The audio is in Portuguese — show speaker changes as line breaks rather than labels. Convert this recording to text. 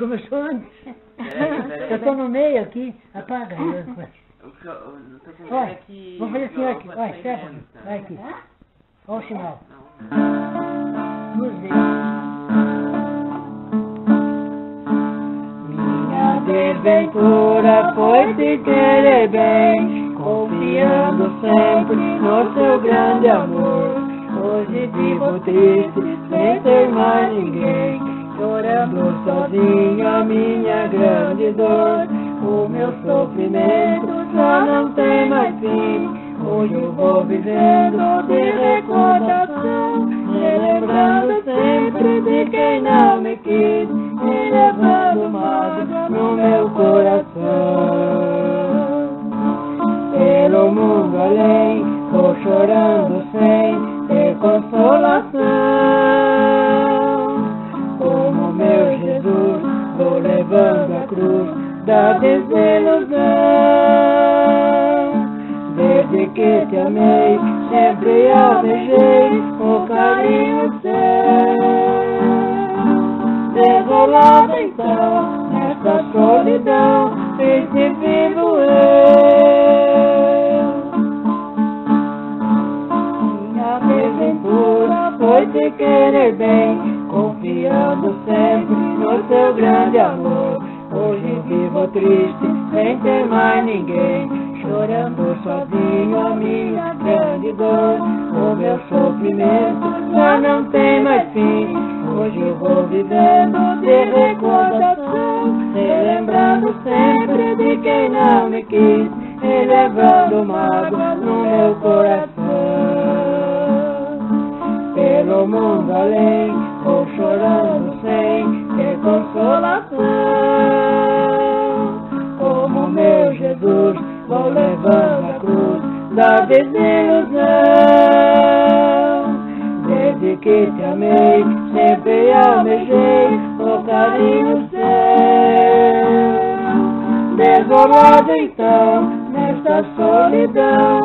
Começou antes.
Peraí, peraí.
Eu tô no meio aqui. Apaga.
O que eu, não tô com
Olha,
é que...
vamos fazer assim, aqui. Vai,
tá?
Vai aqui. Olha o sinal.
Não.
Duas vezes. Minha desventura foi te querer bem, confiando sempre no seu grande amor. Hoje vivo triste, sem ter mais ninguém, chorando sozinho grande dor. O meu sofrimento já não tem mais fim. Hoje eu vou vivendo de recordação, relembrando sempre de quem não me quis, e levando mágoa no meu coração. Pelo mundo além, vou chorando sem ter consolação. Levando a cruz da desilusão. Desde que te amei, sempre almejei o carinho seu. Desolada então, nesta solidão, triste vivo eu. Minha desventura foi te querer bem, confiando no seu grande amor. Hoje vivo triste, sem ter mais ninguém, chorando sozinho a minha grande dor. O meu sofrimento já não tem mais fim. Hoje eu vou vivendo de recordação, relembrando sempre de quem não me quis, e levando mágoa no meu coração. Pelo mundo além, Vou levando a cruz da desilusão. Desde que te amei, sempre almejei o carinho seu. Desolado então, nesta solidão,